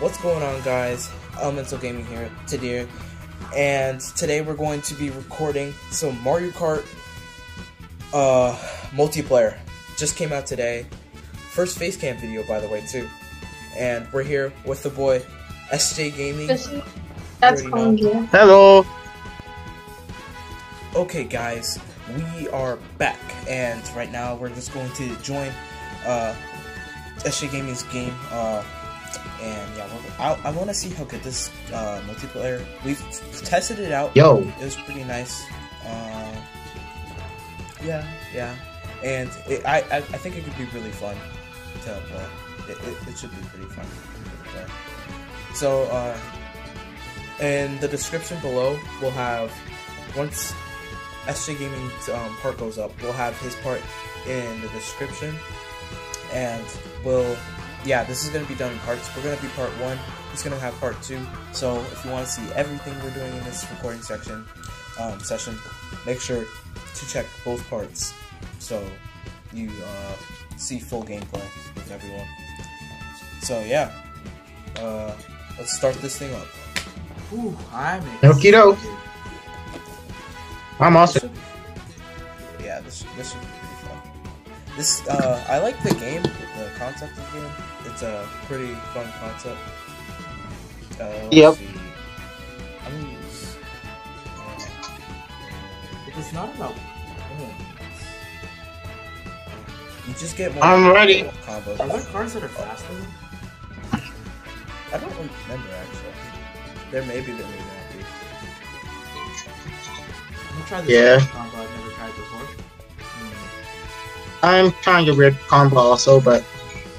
what's going on guys? Elemental Gaming here, Tadir, and today we're going to be recording some Mario Kart uh, multiplayer. Just came out today. First face cam video by the way too. And we're here with the boy SJ Gaming. That's already know. Hello. Okay guys, we are back and right now we're just going to join uh, SJ Gaming's game uh, and yeah, I, I want to see how good this uh, multiplayer. We've tested it out. Yo. It was pretty nice. Uh, yeah, yeah, and it, I, I think it could be really fun to play. It, it, it should be pretty fun. So uh, in the description below, we'll have once SJ Gaming's um, part goes up, we'll have his part in the description, and we'll yeah, this is gonna be done in parts. We're gonna be part one. It's gonna have part two. So if you want to see everything we're doing in this recording section, um, session, make sure to check both parts so you uh, see full gameplay with everyone. So yeah, uh, let's start this thing up. Ooh, I'm Okie doke. I'm This awesome. should- Yeah, this this should be pretty fun. This uh, I like the game, the concept of the game. It's a pretty fun concept. Uh, Yep. see. I'm gonna use. Uh, if it's not about you just get more. I'm ready. Combos. Are there cars that are faster? I don't remember actually. There may be, there may not be. I'm gonna try this yeah. combo I've never tried before. I'm trying to weird combo also, but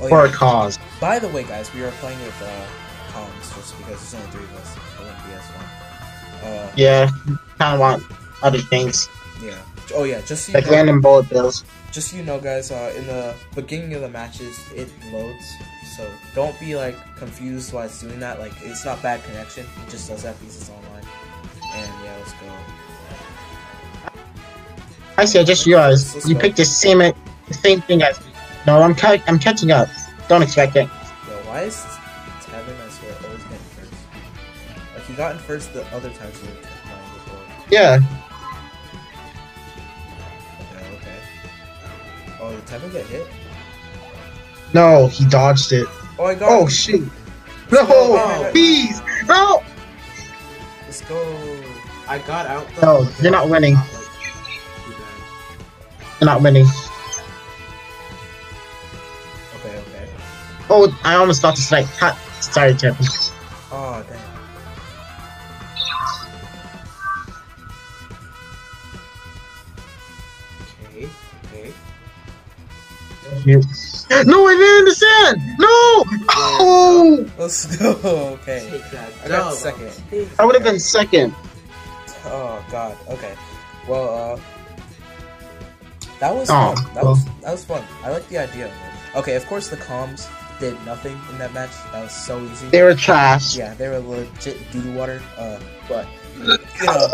Oh, for a cause. By the way, guys, we are playing with uh, comms just because there's only three of us. It wouldn't be as fun. Uh, Yeah, kind of want other things yeah. Oh yeah, just so you like know, random bullet bills. just so you know, guys. Uh, in the beginning of the matches, it loads, so don't be like confused why it's doing that. Like, it's not bad connection. It just does that because it's online. And yeah, let's go. I see. I just realized you picked the same the same thing as me. No, I'm ca- I'm catching up. Don't expect it. Yo, why is Tevin, I swear, always getting first? Like, he got in first the other times we were playing before. Yeah. Okay, okay. Oh, did Tevin get hit? No, he dodged it. Oh, I got Oh him. shoot. No, Oh. please, no. Let's go. I got out No, you're not winning. You're not winning. Oh, I almost got to strike. Ha, Sorry, Kevin. Oh, damn. Okay, okay. No, I did in the sand. No. Oh, Let's go. Okay. I got second. I would have been second. Oh god. Okay. Well, uh, that was Oh, fun. That well. was that was fun. I like the idea of it. Okay, of course the comms did nothing in that match. That was so easy. They were trash. Yeah, they were legit doo water. Uh, but you know,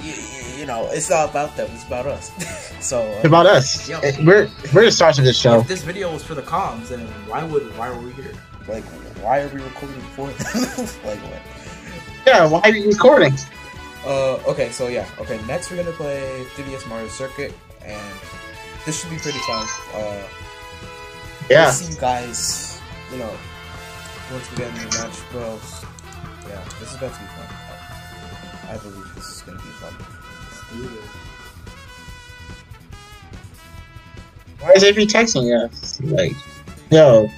you, you know, it's not about them. It's about us. so It's uh, about us. Yo. We're we're the stars of this show. If this video was for the comms, then why would why were we here? like, why are we recording for them? like what? Yeah, why are you recording? Uh, okay, so yeah, okay. Next, we're gonna play 3DS Mario Circuit, and this should be pretty fun. Uh, Yeah. We'll see you guys. You know, once we get in the match, bro. Yeah, this is about to be fun. I, I believe this is gonna be fun. Let's do this. Why is every texting us? Like, yo,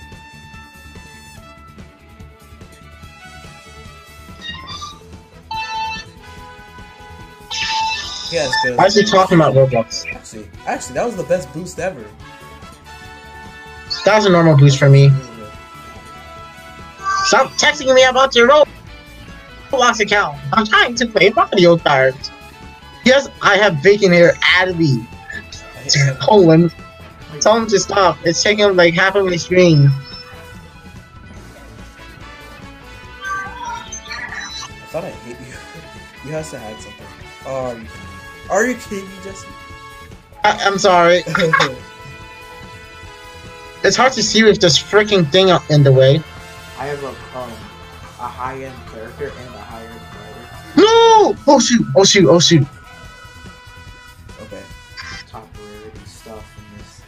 Yeah, why is he talking about Roblox? Actually, actually, that was the best boost ever. That was a normal boost for me. Stop texting me about your Roblox account. I'm trying to play Mario Kart. Yes, I have bacon hair add me. Poland. Tell him to stop. It's taking up like half of my screen. I thought I hate you. You have to add something. Oh, are you kidding me? Are you kidding me, Jesse? I- I'm sorry. It's hard to see with this freaking thing in the way. I have a um a high end character and a high end fighter. No! Oh shoot! Oh shoot! Oh shoot! Okay. Top rarity stuff in this.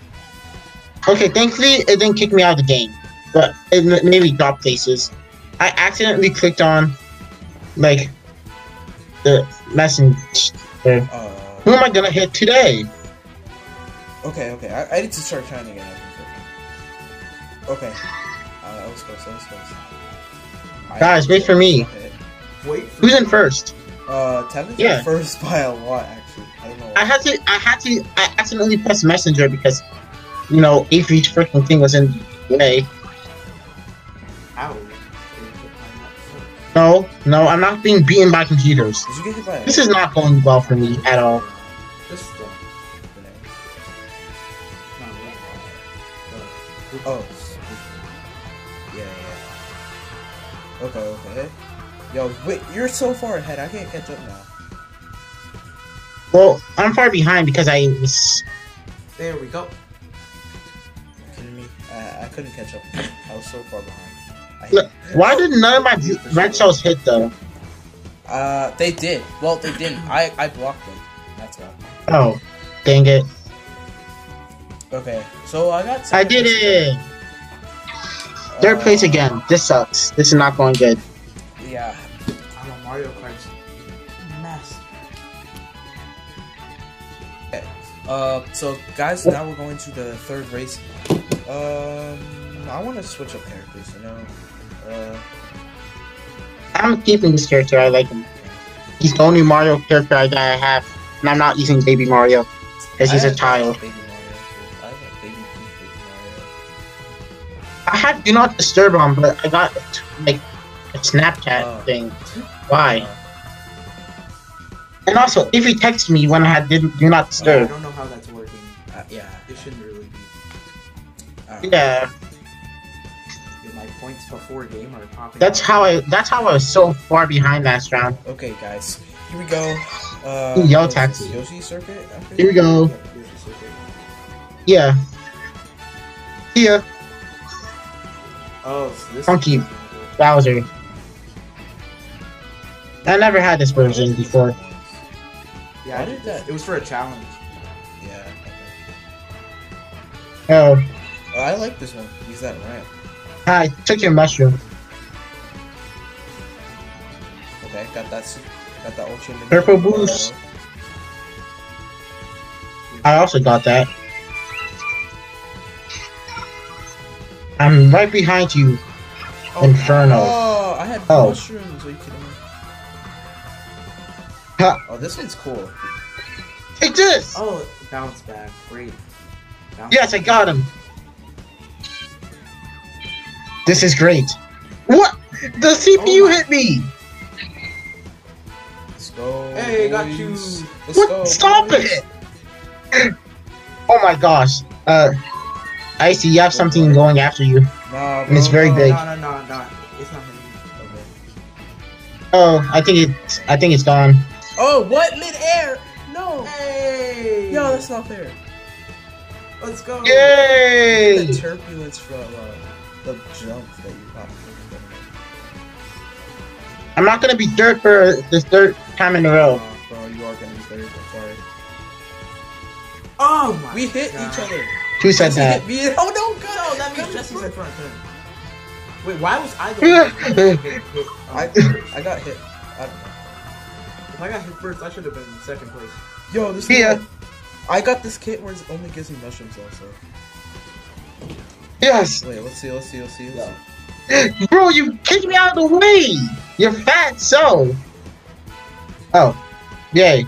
Okay, thankfully it didn't kick me out of the game, but it made me drop places. I accidentally clicked on, like, the message. Uh, Who am I gonna hit today? okay, okay. I, I need to start trying again. Okay. Uh, that was close. That was close. Guys, wait for me. Okay. Wait for Who's in first? Uh, Tevin's Yeah. in first by a lot, actually. I don't know. I had to. I had to. I accidentally pressed messenger because, you know, Avery's freaking thing was in the way. Ow. Did you get behind that foot? No, no, I'm not being beaten by computers. Did you get hit by This is not going well for me at all. This is the grenade? not really. The, Oh. Okay, okay. Yo, wait, you're so far ahead. I can't catch up now. Well, I'm far behind because I was. there we go. You kidding me? I, I couldn't catch up. I was so far behind. Look, Why did none of my red shells hit though? Uh, they did. Well, they didn't. I I blocked them. That's why. Oh, dang it! Okay, so I got. I did it. Third place again. This sucks. This is not going good. Yeah. I'm a Mario Kart mess. Okay. Uh, so guys, now we're going to the third race. Um, I want to switch up characters. You know. Uh, I'm keeping this character. I like him. He's the only Mario character I, have, and I'm not using Baby Mario because he's a child. I had Do Not Disturb on, but I got like a Snapchat Oh. thing. Why? And also, if he texted me when I had did Do Not Disturb. I don't know how that's working. uh, yeah. It shouldn't really be. uh, yeah, My points before game are popping. that's up. how I. That's how I was so far behind last round. Okay, guys. Here we go. Uh, Ooh, Yellow Taxi. Yoshi Circuit. Here we go. Yeah, here's the secret. Yeah. Here, Oh, so this Funky. is Bowser. I never had this version before. Yeah, I did did that- that. It was for a challenge. Yeah. Oh, Oh, I like this one. Use that ramp. Ah, I took your mushroom. Okay, got that. Got that ultra. Purple boost. I also got that. I'm right behind you, Oh, Inferno. Oh, I had Oh. mushrooms. Are you kidding me? Ha. Oh, this one's cool. Take this! Oh, bounce back. Great. Bounce Yes, I got him. This is great. What? The CPU Oh hit me! Let's go. Hey, I got you. Let's What? go. Stop boys. it! Oh my gosh. Uh, Icy, you have something going after you. Nah, And it's very no. big. No, no, no, no. It's not hitting. Okay. Oh, I think it's. I think it's gone. Oh, what? Mid air? No. Hey! Yo, that's not fair. Let's go. Yay! The turbulence from uh, the jump that you popped. I'm not gonna be third for the third time in a row. Uh, bro, you are gonna be third. I'm sorry. Oh my We hit God. each other. Who said Jesse that? hit me. Oh no, God. No, that means Jesse's in front. Then. Wait, why was I the one um, I? I got hit. I don't know. If I got hit first, I should have been in second place. Yo, this Yeah. is I got this kit where it only gives me mushrooms also. Yes, Wait, let's see, let's see, let's see. Let's see. bro, you kicked me out of the way. You're fat, so. Oh, yay!